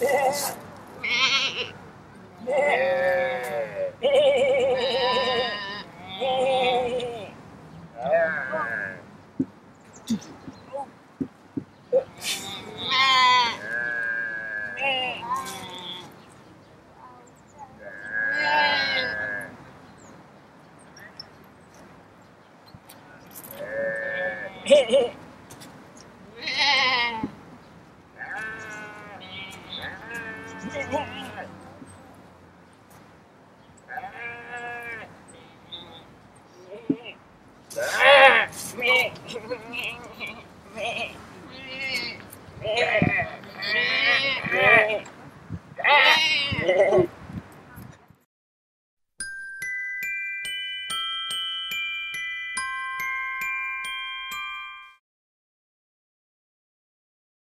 Hey, hey. 这块。Yeah.